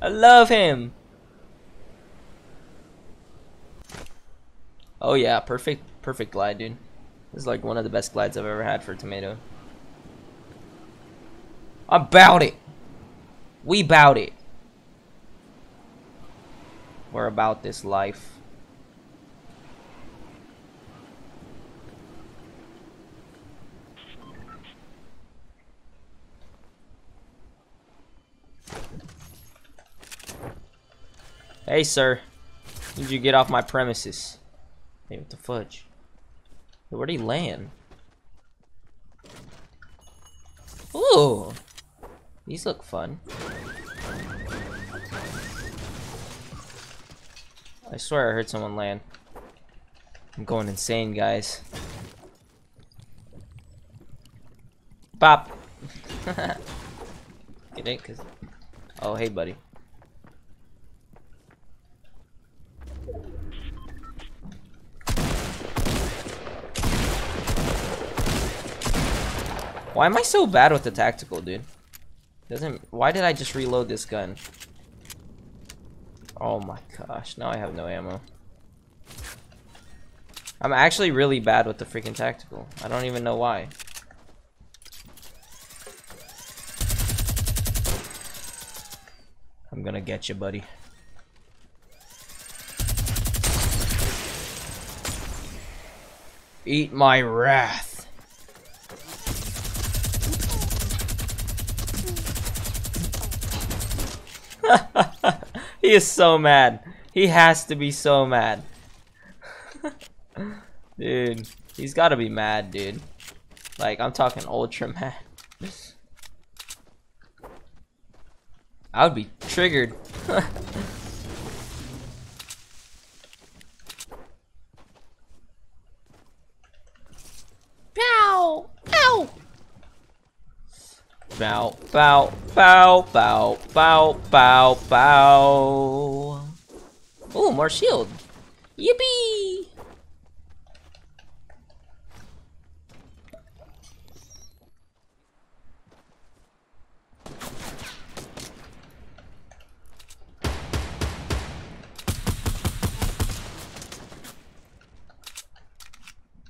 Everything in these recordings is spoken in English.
I love him. Oh yeah, perfect, perfect glide, dude. This is like one of the best glides I've ever had for tomato. About it. We bout it. We're about this life. Hey, sir. Need you get off my premises. Hey, what the fudge? Where'd he land? Ooh! These look fun. I swear I heard someone land. I'm going insane, guys. Bop! Get it? Cause... Oh, hey, buddy. Why am I so bad with the tactical, dude? Doesn't. Why did I just reload this gun? Oh my gosh! Now I have no ammo. I'm actually really bad with the freaking tactical. I don't even know why. I'm gonna get you, buddy. Eat my wrath. he is so mad. He has to be so mad. dude, he's got to be mad, dude. Like, I'm talking ultra mad. I would be triggered. Bow, bow, bow, bow, bow, bow, bow. Oh, more shield. Yippee!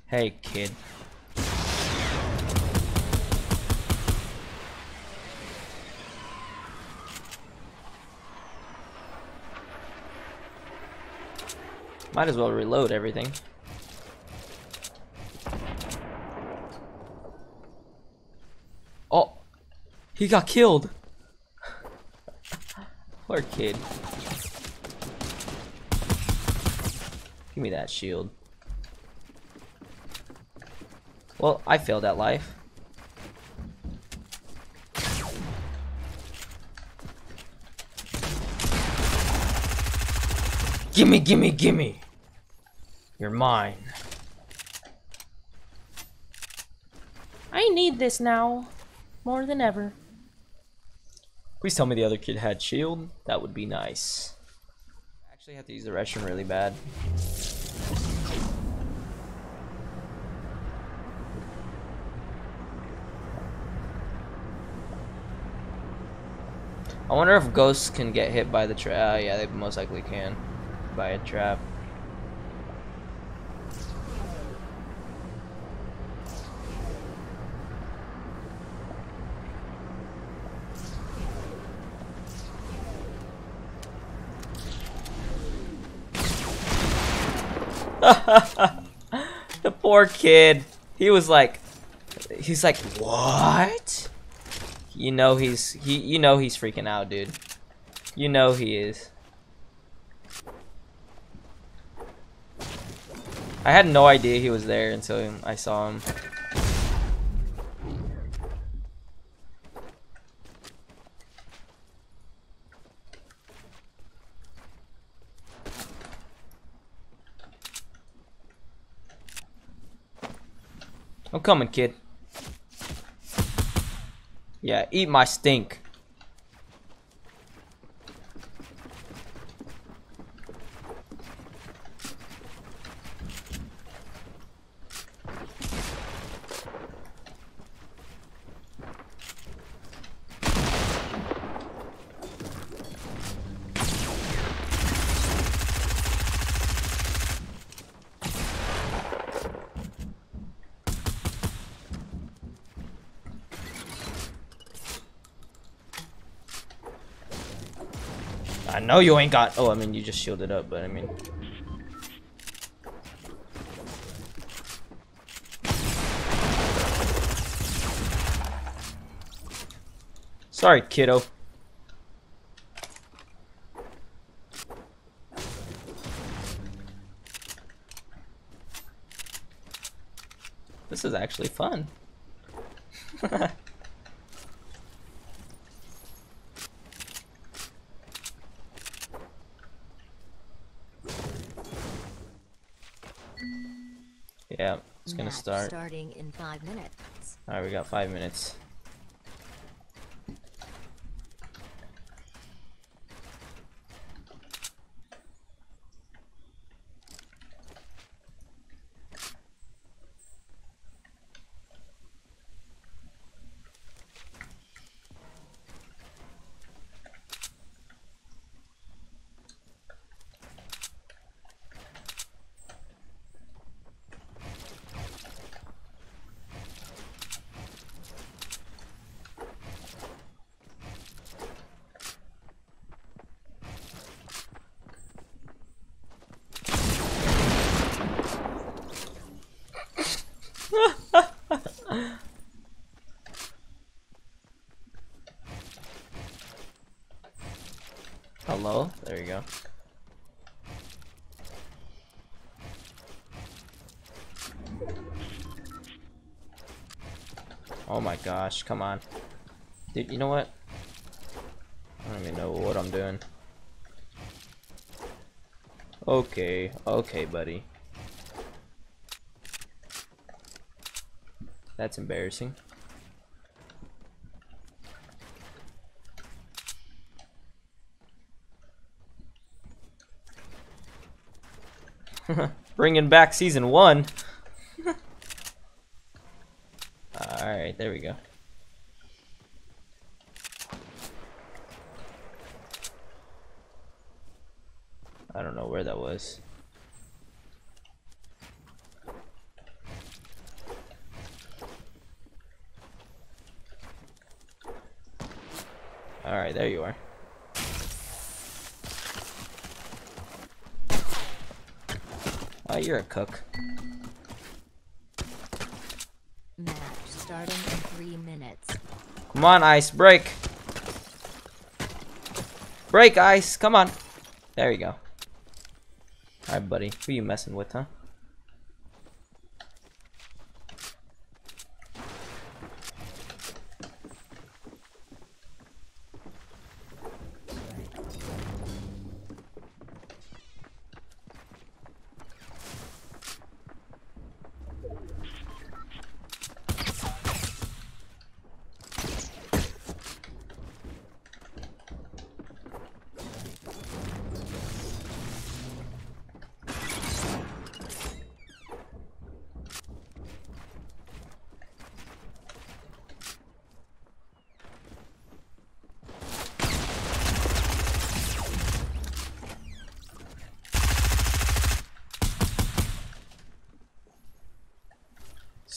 Hey, kid. Might as well reload everything. Oh! He got killed! Poor kid. Give me that shield. Well, I failed at life. Gimme, gimme, gimme! You're mine. I need this now. More than ever. Please tell me the other kid had shield. That would be nice. I actually have to use the restroom really bad. I wonder if ghosts can get hit by the trap. Uh, yeah, they most likely can. By a trap. the poor kid. He was like, he's like, what? You know he's he. You know he's freaking out, dude. You know he is. I had no idea he was there until I saw him. I'm coming, kid. Yeah, eat my stink. I know you ain't got. Oh, I mean, you just shielded up, but I mean. Sorry, kiddo. This is actually fun. yeah, it's gonna start. Starting in five minutes. Alright, we got five minutes. Hello? There you go. Oh my gosh, come on. Dude, you know what? I don't even know what I'm doing. Okay, okay, buddy. That's embarrassing. Bringing back season one. Alright, there we go. I don't know where that was. Alright, there you are. Oh, you're a cook. Match starting in three minutes. Come on, Ice, break. Break, Ice, come on. There you go. Alright, buddy. Who you messing with, huh?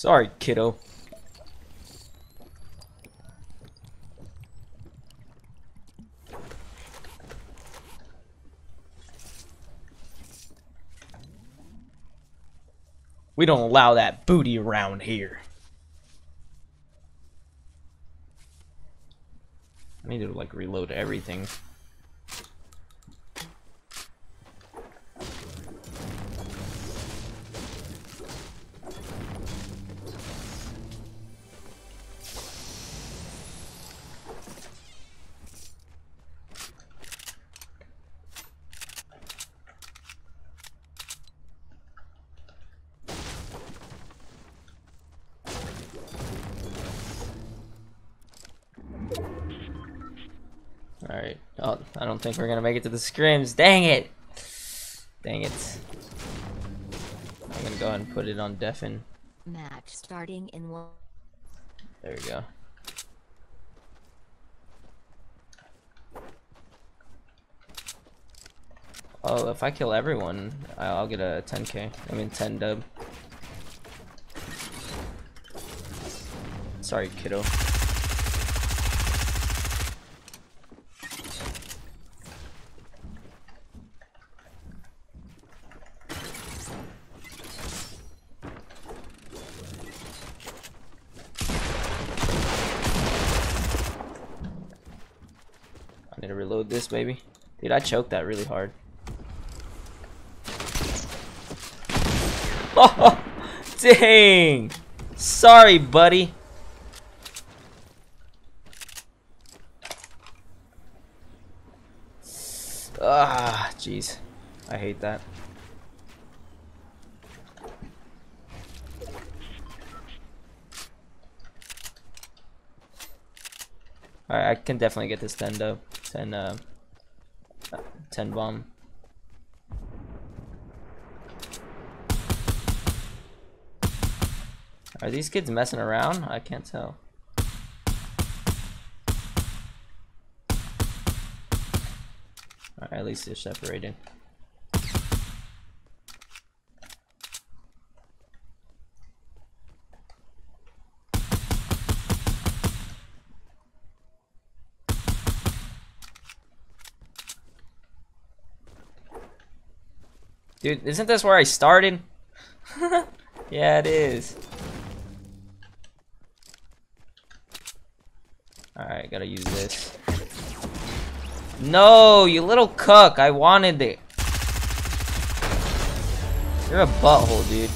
Sorry, kiddo. We don't allow that booty around here. I need to like reload everything. Alright. Oh, I don't think we're gonna make it to the scrims. Dang it! Dang it. I'm gonna go ahead and put it on deafen. Match starting in one. There we go. Oh, if I kill everyone, I'll get a 10k. I mean 10 dub. Sorry, kiddo. This, baby. Dude, I choked that really hard. Oh, dang! Sorry, buddy. Ah, jeez. I hate that. Alright, I can definitely get this 10 though. 10, uh, 10 bomb. Are these kids messing around? I can't tell. At least they're separated. Dude, isn't this where I started? yeah, it is. Alright, gotta use this. No, you little cuck. I wanted it. You're a butthole, dude.